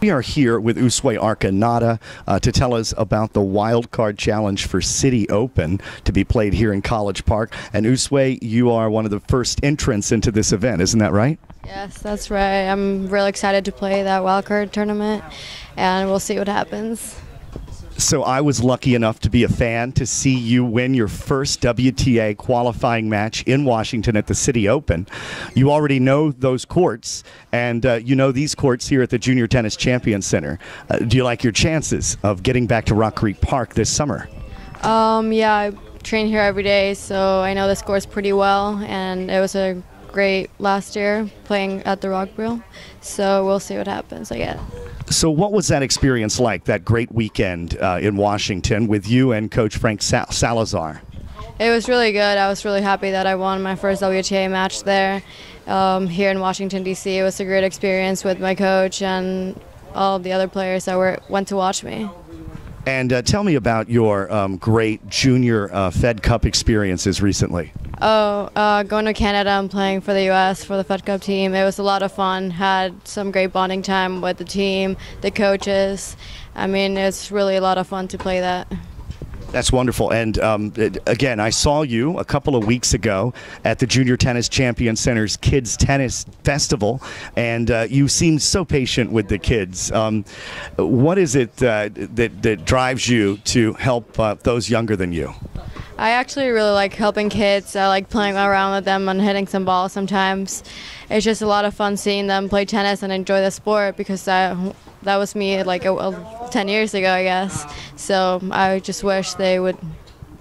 we are here with Usue Arconada uh, to tell us about the Wild Card Challenge for Citi Open to be played here in College Park. And Usue, you are one of the first entrants into this event, isn't that right? Yes, that's right. I'm really excited to play that wild card tournament, and we'll see what happens. So I was lucky enough to be a fan to see you win your first WTA qualifying match in Washington at the Citi Open. You already know those courts, and uh, you know these courts here at the Junior Tennis Champion Center. Uh, do you like your chances of getting back to Rock Creek Park this summer? Um, yeah, I train here every day, so I know the course pretty well, and it was a great last year playing at the Rockville. So we'll see what happens. I guess. So, what was that experience like? That great weekend uh, in Washington with you and Coach Frank Sal- Salazar. It was really good. I was really happy that I won my first WTA match there um, here in Washington D.C. It was a great experience with my coach and all the other players that were went to watch me. And uh, tell me about your um, great junior uh, Fed Cup experiences recently. Oh, uh, going to Canada and playing for the U.S. for the Fed Cup team. It was a lot of fun. Had some great bonding time with the team, the coaches. I mean, it's really a lot of fun to play that. That's wonderful. And um, again, I saw you a couple of weeks ago at the Junior Tennis Champion Center's Kids Tennis Festival, and uh, you seemed so patient with the kids. Um, what is it uh, that, that drives you to help uh, those younger than you? I actually really like helping kids. I like playing around with them and hitting some balls sometimes. It's just a lot of fun seeing them play tennis and enjoy the sport because that, that was me like a, a, 10 years ago, I guess. So I just wish they would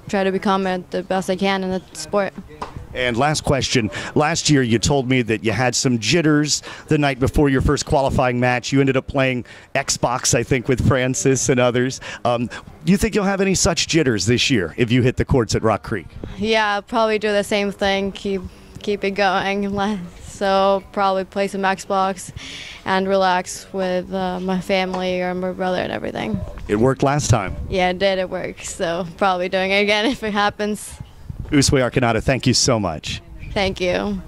try to become the best they can in the sport. And last question. Last year, you told me that you had some jitters the night before your first qualifying match. You ended up playing Xbox, I think, with Francis and others. Um, do you think you'll have any such jitters this year if you hit the courts at Rock Creek? Yeah, probably do the same thing. Keep keep it going. So probably play some Xbox and relax with uh, my family or my brother and everything. It worked last time. Yeah, it did. It worked. So probably doing it again if it happens. Usue Arconada, thank you so much. Thank you.